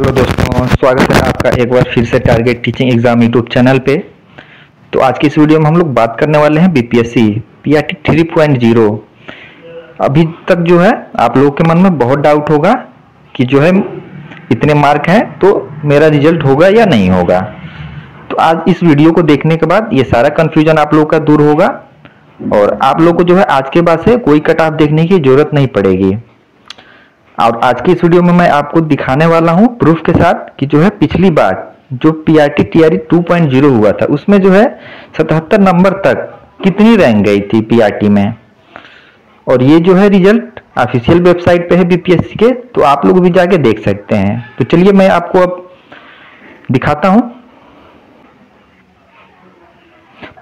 Hello दोस्तों, स्वागत है आपका एक बार फिर से target teaching exam YouTube channel पे। तो आज की इस वीडियो में हम लोग बात करने वाले हैं BPSC PRT three point zero अभी तक जो है, आप लोगों के मन में बहुत डाउट होगा कि जो है इतने मार्क हैं तो मेरा रिज़ल्ट होगा या नहीं होगा। तो आज इस वीडियो को देखने के बाद ये सारा कन्फ्यूज़न आप लोगों का दूर होगा और आप लोग को जो है आज के बाद से कोई कट ऑफ़ देखने की ज़रूरत नहीं पड़ेगी। और आज की इस वीडियो में मैं आपको दिखाने वाला हूँ प्रूफ के साथ कि जो है पिछली बार जो पीआरटी टीआरई 2.0 हुआ था, उसमें जो है 77 नंबर तक कितनी रैंक गई थी पीआरटी में? और ये जो है रिज़ल्ट ऑफिशियल वेबसाइट पे है बीपीएससी के तो आप लोग भी जाके देख सकते हैं। तो चलिए मैं आपको अब दिखाता हूँ।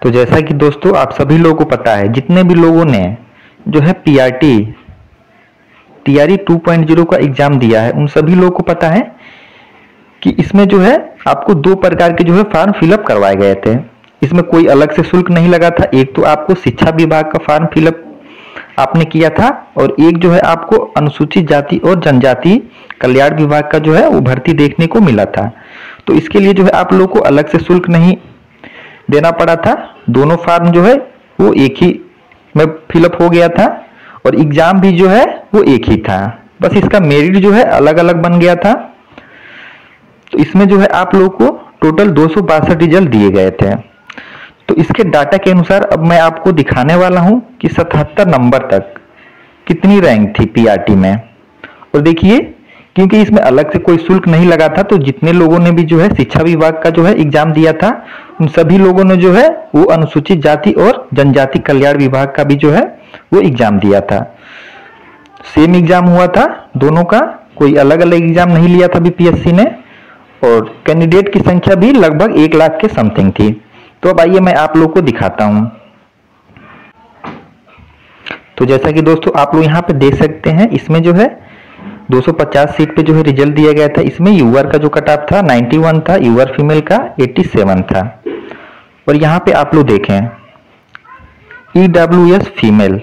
तो जैसा कि दोस्तों, आप सभी लोगों को पता है, जितने भी लोगों ने जो है पीआरटी टीआरई 2.0 का एग्ज़ाम दिया है। उन सभी लोगों को पता है कि इसमें जो है, आपको दो प्रकार के जो है फॉर्म फिलअप करवाए गए थे। इसमें कोई अलग से शुल्क नहीं लगा था। एक तो आपको शिक्षा विभाग का फॉर्म फिलअप आपने किया था और एक जो है आपको अनुसूचित जाति और जनजाति कल्याण विभाग का जो है वो भर्ती देखने को मिला था। तो इसके लिए जो है आप लोग को अलग से शुल्क नहीं देना पड़ा था। दोनों फॉर्म जो है वो एक ही में फिलअप हो गया था। और एग्ज़ाम भी जो है वो एक ही था। बस इसका मेरिट जो है अलग अलग बन गया था। तो इसमें जो है आप लोगों को टोटल दो रिज़ल्ट दिए गए थे। तो इसके डाटा के अनुसार अब मैं आपको दिखाने वाला हूँ कि 77 नंबर तक कितनी रैंक थी पीआरटी में। और देखिए, क्योंकि इसमें अलग से कोई शुल्क नहीं लगा था तो जितने लोगों ने भी जो है शिक्षा विभाग का जो है एग्ज़ाम दिया था, उन सभी लोगों ने जो है वो अनुसूचित जाति और जनजाति कल्याण विभाग का भी जो है वो एग्ज़ाम दिया था। सेम एग्ज़ाम हुआ था, दोनों का। कोई अलग अलग एग्ज़ाम नहीं लिया था बीपीएससी ने। और कैंडिडेट की संख्या भी लगभग एक लाख के समथिंग थी। तो अब आइए मैं आप लोग को दिखाता हूँ। तो जैसा कि दोस्तों, आप लोग यहाँ पे देख सकते हैं, इसमें जो है 250 सीट पे जो है रिज़ल्ट दिया गया था। इसमें यूआर का जो कट ऑफ़ था 91 था यूआर फीमेल का 87 था। और यहाँ पे आप लोग देखें ईडब्ल्यू एस फीमेल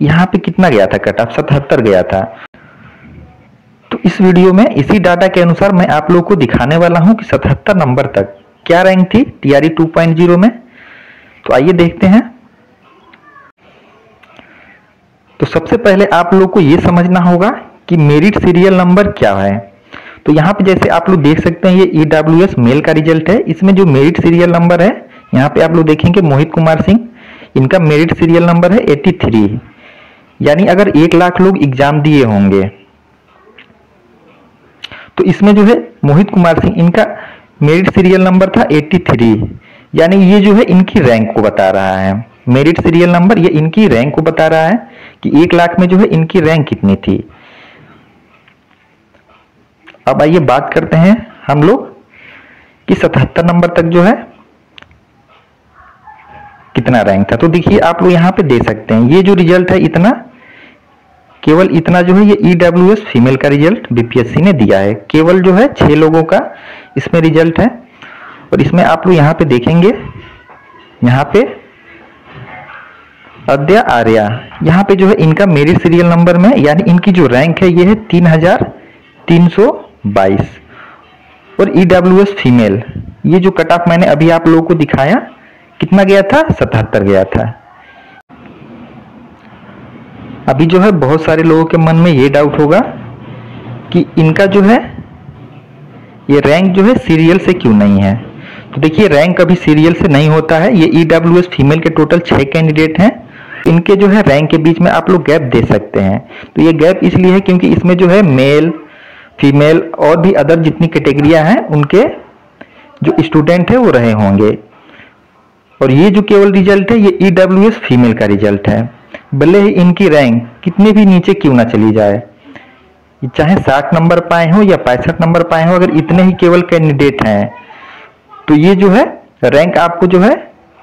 यहाँ पे कितना गया था कट ऑफ़ सतहत्तर गया था। तो इस वीडियो में इसी डाटा के अनुसार मैं आप लोगों को दिखाने वाला हूँ कि सतहत्तर नंबर तक क्या रैंक थी टीआरई 2.0 में। तो आइए देखते हैं। तो सबसे पहले आप लोग को यह समझना होगा कि मेरिट सीरियल नंबर क्या है। तो यहाँ पे जैसे आप लोग देख सकते हैं, ये ईडब्ल्यू e मेल का रिज़ल्ट है। इसमें जो मेरिट सीरियल नंबर है, यहाँ पे आप लोग देखेंगे मोहित कुमार सिंह। इनका मेरिट सीरियल नंबर है 83 यानी अगर एक लाख लोग एग्ज़ाम दिए होंगे तो इसमें जो है मोहित कुमार सिंह, इनका मेरिट सीरियल नंबर था 83 यानी ये जो है इनकी रैंक को बता रहा है। मेरिट सीरियल नंबर ये इनकी रैंक को बता रहा है कि एक लाख में जो है इनकी रैंक कितनी थी। अब आइए बात करते हैं हम लोग कि सतहत्तर नंबर तक जो है कितना रैंक था? तो देखिए, आप लोग यहाँ पे दे सकते हैं। ये जो रिज़ल्ट है, इतना, केवल इतना जो है, ये ईडब्ल्यू एस फीमेल का रिज़ल्ट बीपीएससी ने दिया है। केवल जो है, छह लोगों का इसमें रिज़ल्ट है। और इसमें आप लोग यहाँ पे देखेंगे, यहाँ पे अद्या आर्या। यहाँ पे जो है, इनका मेरिट सीरियल नंबर में, यानी इनकी जो रैंक है, ये है तीन हज़ार तीन सौ बाईस। और ईडब्ल्यू एस फीमेल ये जो कट ऑफ़ मैंने अभी आप लोगों को दिखाया कितना गया था? सतहत्तर गया था। अभी जो है बहुत सारे लोगों के मन में ये डाउट होगा कि इनका जो है, ये रैंक जो है सीरियल से क्यों नहीं है? तो देखिए रैंक अभी सीरियल से नहीं होता है। ये ईडब्ल्यू e फीमेल के टोटल छह कैंडिडेट हैं। इनके जो है रैंक के बीच में आप लोग गैप दे सकते हैं। तो ये गैप इसलिए है क्योंकि इसमें जो है मेल फीमेल और भी अदर जितनी कैटेगरिया हैं, उनके जो स्टूडेंट है वो रहे होंगे। और ये जो केवल रिज़ल्ट है, ये ईडब्ल्यू e फीमेल का रिज़ल्ट है। भले ही इनकी रैंक कितने भी नीचे क्यों ना चली जाए। चाहे साठ नंबर पाए हो या पैंसठ नंबर पाए हो, अगर इतने ही केवल कैंडिडेट हैं तो ये जो है रैंक आपको जो है,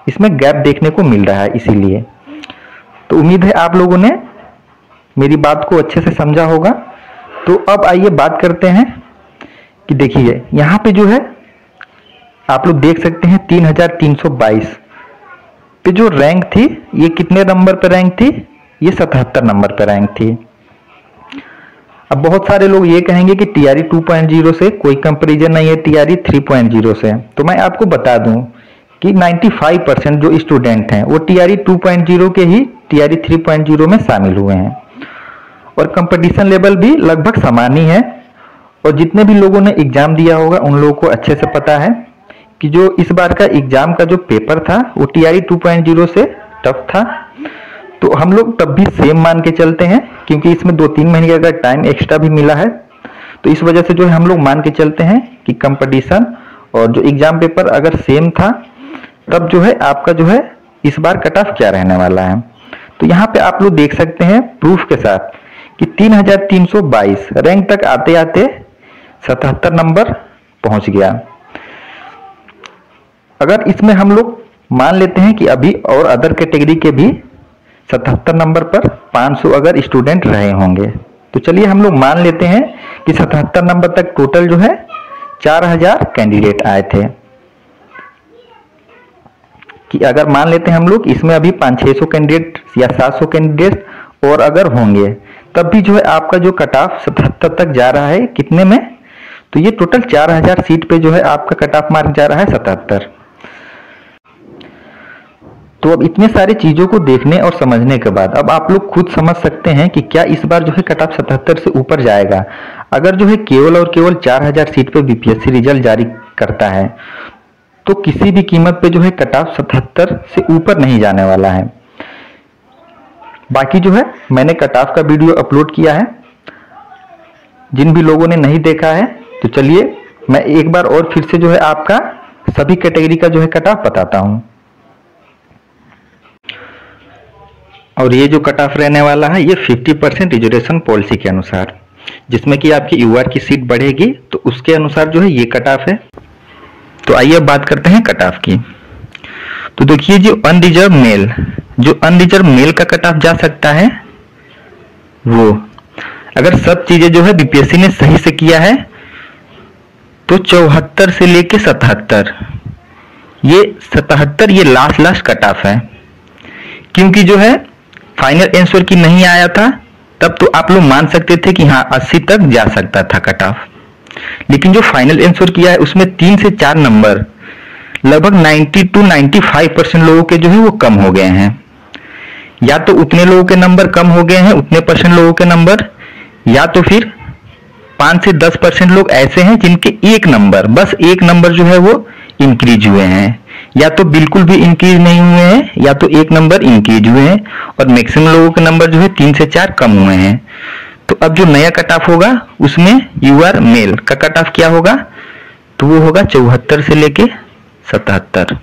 इसमें गैप देखने को मिल रहा है इसीलिए। तो उम्मीद है आप लोगों ने मेरी बात को अच्छे से समझा होगा। तो अब आइए बात करते हैं कि देखिए, यहाँ पे जो है, आप लोग देख सकते हैं 3322 पे जो रैंक थी, ये कितने नंबर पर रैंक थी? ये सतहत्तर नंबर पर रैंक थी। अब बहुत सारे लोग ये कहेंगे कि T R two point zero से कोई कंपेरिजन नहीं है T R three point zero से। तो मैं आपको बता दूँ कि 95 परसेंट जो स्टूडेंट हैं, वो T R two point zero के ही T R three point zero में शामिल हुए हैं। और कंपटीशन लेवल भी लगभग समान ही है। और जितने भी लोगों ने एग्ज़ाम दिया होगा, उन लोगों को अच्छे से पता है। कि जो इस बार का एग्ज़ाम का जो पेपर था, वो T R two point zero से टफ था। तो हम लोग तब भी सेम मान के चलते हैं, क्योंकि इसमें दो तीन महीने का टाइम एक्स्ट्रा भी मिला है। तो इस वजह से जो है हम लोग मान के चलते हैं कि कंपटीशन और जो एग्ज़ाम पेपर अगर सेम था, तब जो है आपका जो है इस बार कट ऑफ़ क्या रहने वाला है। तो यहाँ पे आप लोग देख सकते हैं प्रूफ के साथ कि 3322 रैंक तक आते आते 77 नंबर पहुँच गया। अगर इसमें हम लोग मान लेते हैं कि अभी और अदर कैटेगरी के भी 77 नंबर पर 500 अगर स्टूडेंट रहे होंगे तो चलिए हम लोग मान लेते हैं कि 77 नंबर तक टोटल जो है 4000 कैंडिडेट आए थे। कि अगर मान लेते हैं हम लोग, इसमें अभी पाँच छः सौ कैंडिडेट या सात सौ कैंडिडेट और अगर होंगे, तब भी जो है आपका जो कट ऑफ़ सतहत्तर तक जा रहा है, कितने में? तो ये टोटल चार हज़ार सीट पे जो है आपका कट ऑफ़ मार्क जा रहा है सतहत्तर। तो अब इतने सारी चीज़ों को देखने और समझने के बाद अब आप लोग खुद समझ सकते हैं कि क्या इस बार जो है कट ऑफ़ सतहत्तर से ऊपर जाएगा। अगर जो है केवल और केवल चार हज़ार सीट पे बीपीएससी रिज़ल्ट जारी करता है तो किसी भी कीमत पे जो है कट ऑफ़ सतहत्तर से ऊपर नहीं जाने वाला है। बाकी जो है, मैंने कट ऑफ़ का वीडियो अपलोड किया है। जिन भी लोगों ने नहीं देखा है तो चलिए मैं एक बार और फिर से जो है आपका सभी कैटेगरी का जो है कट ऑफ़ बताता हूँ। और ये जो कट ऑफ़ रहने वाला है, ये 50 परसेंट रिजर्वेशन पॉलिसी के अनुसार। जिसमें कि आपकी यूआर की सीट बढ़ेगी तो उसके अनुसार जो है ये कट ऑफ़ है। तो आइए अब बात करते हैं कट ऑफ़ की। तो देखिए जो अनरिजर्व मेल जो अनरिजर्व मेल का कट ऑफ़ जा सकता है, वो, अगर सब चीज़ें जो है बीपीएससी ने सही से किया है तो चौहत्तर से लेके सतहत्तर, ये सतहत्तर, ये लास्ट लास्ट कट ऑफ़ है। क्योंकि जो है फाइनल आंसर की नहीं आया था, तब तो आप लोग मान सकते थे कि हाँ 80 तक जा सकता था कट ऑफ़ लेकिन जो फाइनल आंसर किया है, उसमें तीन से चार नंबर लगभग 90 टू 95 परसेंट लोगों के जो है, वो कम हो गए हैं। या तो उतने लोगों के नंबर कम हो गए हैं, उतने परसेंट लोगों के नंबर या तो फिर पाँच से दस परसेंट लोग ऐसे हैं जिनके एक नंबर बस एक नंबर जो है, वो इंक्रीज हुए हैं। या तो बिल्कुल भी इंक्रीज नहीं हुए हैं, या तो एक नंबर इंक्रीज हुए हैं, और मैक्सिमम लोगों के नंबर जो है तीन से चार कम हुए हैं। तो अब जो नया कट ऑफ़ होगा, उसमें यू आर मेल का कट ऑफ़ क्या होगा? तो वो होगा चौहत्तर से लेके सतहत्तर।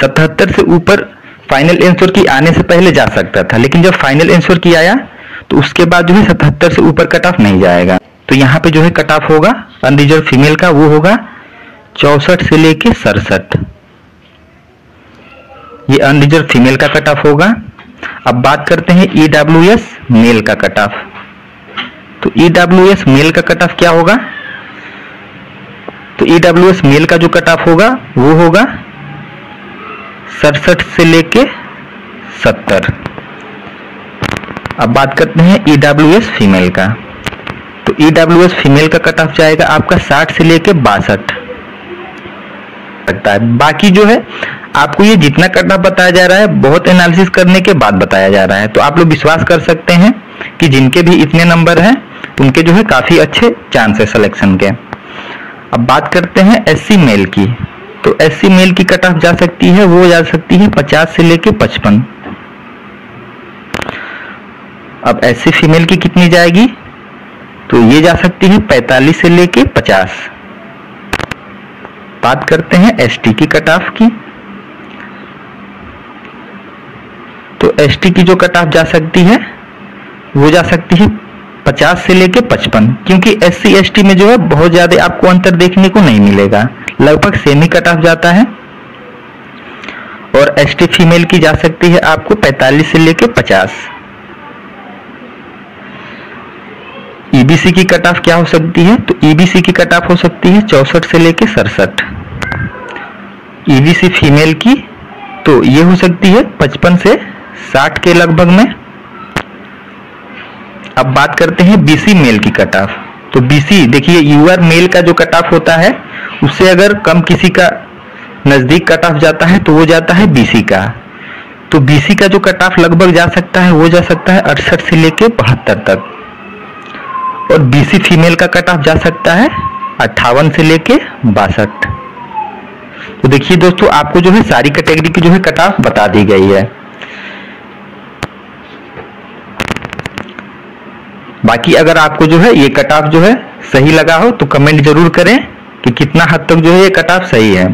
सतहत्तर से ऊपर फाइनल आंसर की आने से पहले जा सकता था, लेकिन जब फाइनल आंसर की आया तो उसके बाद जो है सतहत्तर से ऊपर कट ऑफ़ नहीं जाएगा। तो यहाँ पे जो है कट ऑफ़ होगा अनरिजर्व फीमेल का, वो होगा चौसठ से लेके सड़सठ। ये अनरिजर्व फीमेल का कट ऑफ़ होगा। अब बात करते हैं ईडब्ल्यू एस मेल का कट ऑफ़ तो ईडब्ल्यू एस मेल का कट ऑफ़ क्या होगा? तो ईडब्ल्यू एस मेल का जो कट ऑफ़ होगा, वो होगा सड़सठ से लेके सत्तर। अब बात करते हैं ईडब्ल्यू एस फीमेल का। तो ईडब्ल्यू एस फीमेल का कट ऑफ़ जाएगा आपका साठ से लेके बासठ। सकता है। बाकी जो है, आपको ये जितना करना बताया जा रहा है, बहुत एनालिसिस करने के बाद बताया जा रहा है। तो आप लोग विश्वास कर सकते हैं कि जिनके भी इतने नंबर हैं, उनके जो है काफ़ी अच्छे चांस है सिलेक्शन के। अब बात करते हैं एससी मेल की। तो एससी मेल की कट ऑफ़ जा सकती है, वो जा सकती है पचास से लेके पचपन। अब एससी फीमेल की कितनी जाएगी? तो ये जा सकती है पैतालीस से लेके पचास। बात करते हैं एसटी की कट ऑफ़ की। तो एसटी की जो कट ऑफ़ जा सकती है, वो जा सकती है 50 से लेके 55 क्योंकि एस सी एस टी में जो है बहुत ज़्यादा आपको अंतर देखने को नहीं मिलेगा। लगभग सेमी कट ऑफ़ जाता है। और एस टी फीमेल की जा सकती है आपको 45 से लेके 50 ईबीसी की कट ऑफ़ क्या हो सकती है? तो ईबीसी की कट ऑफ़ हो सकती है चौसठ से लेके सड़सठ। ईबीसी फीमेल की तो ये हो सकती है 55 से 60 के लगभग में। अब बात करते हैं बीसी मेल की कट ऑफ़ तो बीसी देखिए यूआर मेल का जो कट ऑफ़ होता है, उससे अगर कम किसी का नज़दीक कट ऑफ़ जाता है तो वो जाता है बीसी का। तो बीसी का जो कट ऑफ़ लगभग जा सकता है, वो जा सकता है अड़सठ से लेके बहत्तर तक। और बीसी फीमेल का कट ऑफ़ जा सकता है अट्ठावन से लेके बासठ। तो देखिए दोस्तों, आपको जो है सारी कैटेगरी की जो है कट ऑफ़ बता दी गई है। बाकी अगर आपको जो है ये कट ऑफ़ जो है सही लगा हो तो कमेंट ज़रूर करें कि कितना हद तक जो है ये कट ऑफ़ सही है।